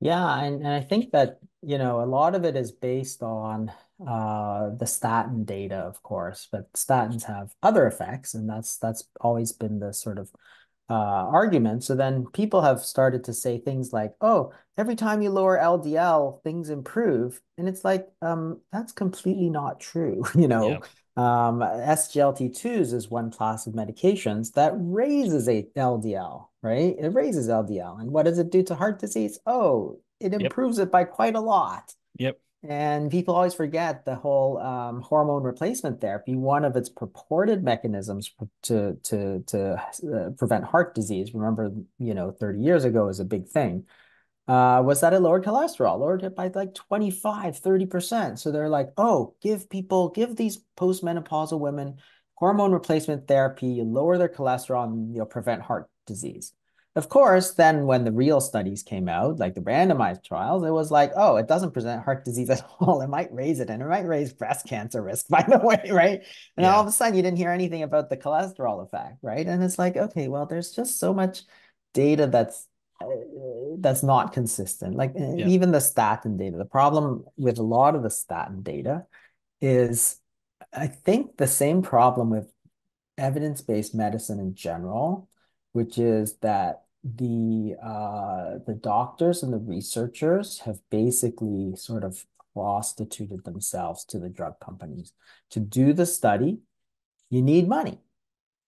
Yeah, and, and I think that, you know, a lot of it is based on uh the statin data, of course, but statins have other effects, and that's that's always been the sort of uh argument. So then people have started to say things like, oh, every time you lower LDL, things improve. And it's like, um, that's completely not true, you know. Um, SGLT2s is one class of medications that raises a LDL, right? It raises LDL. And what does it do to heart disease? Oh, it Yep. improves it by quite a lot. Yep. And people always forget the whole um, hormone replacement therapy. One of its purported mechanisms to to to uh, prevent heart disease. Remember, you know, 30 years ago was a big thing uh, was that it lowered cholesterol, lowered it by like 25, 30%. So they're like, oh, give people, give these postmenopausal women hormone replacement therapy, you lower their cholesterol and you'll prevent heart disease. Of course, then when the real studies came out, like the randomized trials, it was like, oh, it doesn't present heart disease at all. It might raise it and it might raise breast cancer risk, by the way, right? And all of a sudden you didn't hear anything about the cholesterol effect, right? And it's like, okay, well, there's just so much data that's that's not consistent. Like uh, Yep. even the statin data, the problem with a lot of the statin data is I think the same problem with evidence-based medicine in general, which is that the uh, the doctors and the researchers have basically sort of prostituted themselves to the drug companies. To do the study, you need money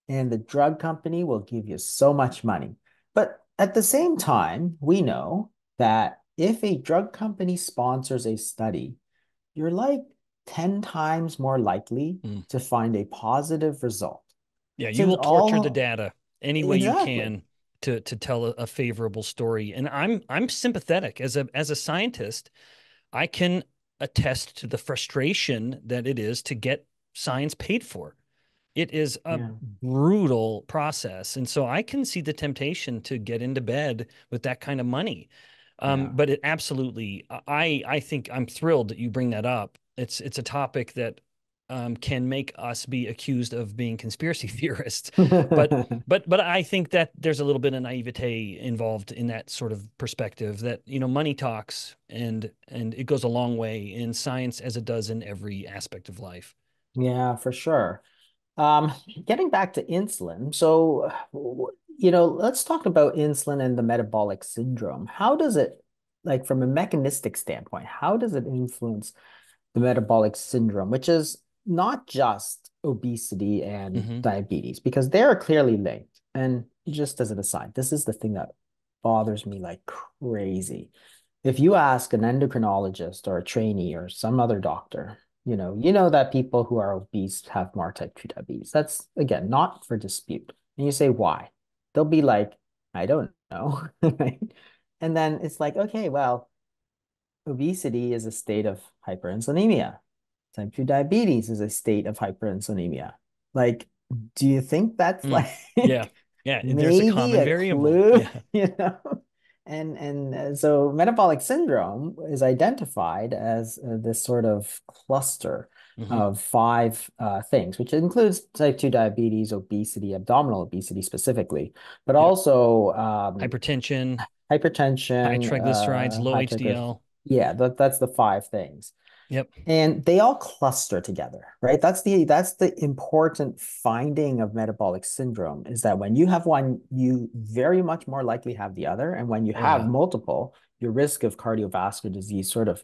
and the drug company will give you so much money. But at the same time, we know that if a drug company sponsors a study, you're like 10 times more likely Mm. to find a positive result. Yeah. You Since will torture the data any way you can to to tell a, a favorable story. And I'm I'm sympathetic as a as a scientist. I can attest to the frustration that it is to get science paid for. It is a Yeah. brutal process. And so I can see the temptation to get into bed with that kind of money. Um, Yeah. but it absolutely, I I think I'm thrilled that you bring that up. It's it's a topic that um, can make us be accused of being conspiracy theorists. But but but I think that there's a little bit of naivete involved in that sort of perspective that you know money talks and and it goes a long way in science as it does in every aspect of life. Yeah, for sure. Um, getting back to insulin, so you know, let's talk about insulin and the metabolic syndrome. How does it, like from a mechanistic standpoint, how does it influence the metabolic syndrome, which is not just obesity and hmm diabetes, because they are clearly linked. And just as an aside, this is the thing that bothers me like crazy. If you ask an endocrinologist or a trainee or some other doctor, you know, you know that people who are obese have more type 2 diabetes. That's again not for dispute. And you say why? They'll be like, I don't know. Right? And then it's like, okay, well, obesity is a state of hyperinsulinemia. Type 2 diabetes is a state of hyperinsulinemia. Like, do you think that's Mm. Yeah. like Yeah. There's a common a variable. clue, Yeah. you know? And and uh, so metabolic syndrome is identified as uh, this sort of cluster hmm of five uh, things, which includes type 2 diabetes, obesity, abdominal obesity specifically, but Yep. also um, Hypertension, high hypertension, triglycerides, uh, low high triglycerides. HDL. Yeah, that, that's the five things. Yep. And they all cluster together, right? That's the that's the important finding of metabolic syndrome is that when you have one, you very much more likely have the other. And when you Oh have yeah. multiple, your risk of cardiovascular disease sort of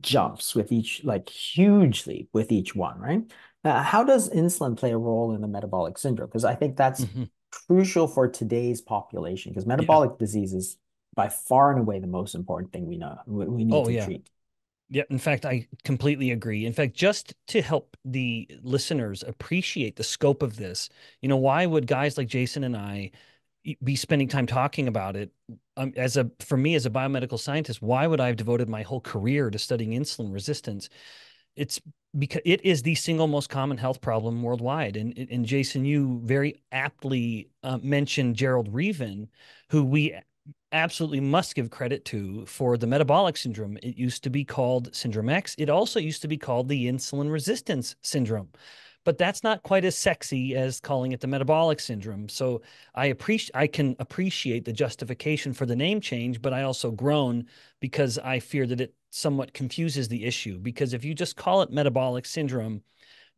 jumps with each, like hugely with each one, right? Now, how does insulin play a role in the metabolic syndrome? Because I think that's hmm crucial for today's population, because Yeah. metabolic disease is by far and away the most important thing we know we, we need Oh to yeah. treat. Yeah, in fact, I completely agree. In fact, just to help the listeners appreciate the scope of this, you know, why would guys like Jason and I be spending time talking about it? Um, as a for me as a biomedical scientist, why would I have devoted my whole career to studying insulin resistance? It's because it is the single most common health problem worldwide. And and Jason, you very aptly uh, mentioned Gerald Reaven, who we absolutely must give credit to for the metabolic syndrome. It used to be called Syndrome X. It also used to be called the insulin resistance syndrome. but that's not quite as sexy as calling it the metabolic syndrome. So I appreciate I can appreciate the justification for the name change, but I also groan because I fear that it somewhat confuses the issue. Because if you just call it metabolic syndrome,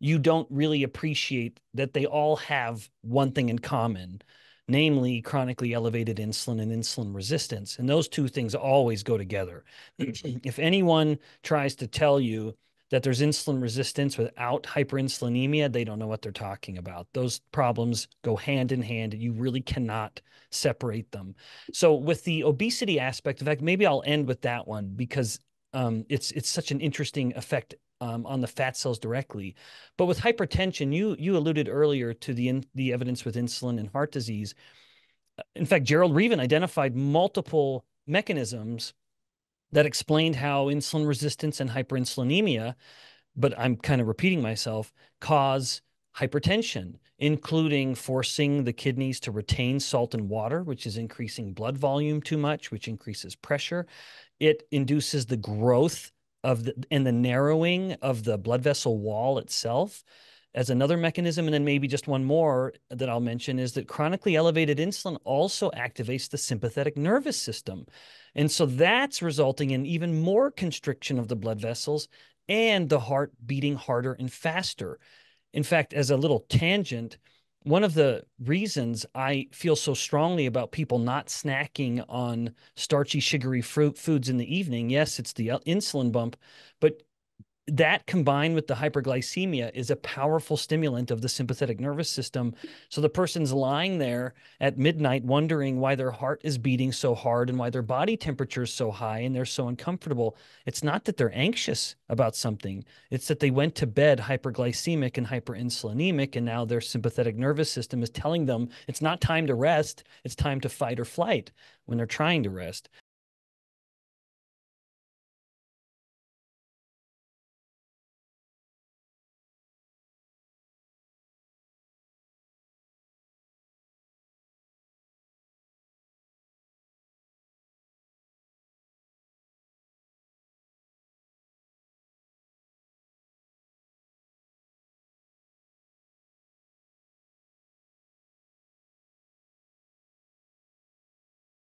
you don't really appreciate that they all have one thing in common, namely chronically elevated insulin and insulin resistance. And those two things always go together. if anyone tries to tell you that there's insulin resistance without hyperinsulinemia, they don't know what they're talking about. Those problems go hand in hand. And you really cannot separate them. So with the obesity aspect, in fact, maybe I'll end with that one because um, it's it's such an interesting effect um, on the fat cells directly. But with hypertension, you you alluded earlier to the in, the evidence with insulin and heart disease. In fact, Gerald Reaven identified multiple mechanisms that explained how insulin resistance and hyperinsulinemia, but I'm kind of repeating myself, cause hypertension, including forcing the kidneys to retain salt and water, which is increasing blood volume too much, which increases pressure. It induces the growth of the and the narrowing of the blood vessel wall itself as another mechanism. And then maybe just one more that I'll mention is that chronically elevated insulin also activates the sympathetic nervous system. And so that's resulting in even more constriction of the blood vessels and the heart beating harder and faster. In fact, as a little tangent, one of the reasons I feel so strongly about people not snacking on starchy, sugary fruit foods in the evening, yes, it's the uh, insulin bump, but that combined with the hyperglycemia is a powerful stimulant of the sympathetic nervous system. So the person's lying there at midnight wondering why their heart is beating so hard and why their body temperature is so high and they're so uncomfortable. It's not that they're anxious about something, it's that they went to bed hyperglycemic and hyperinsulinemic, and now their sympathetic nervous system is telling them it's not time to rest, it's time to fight or flight when they're trying to rest.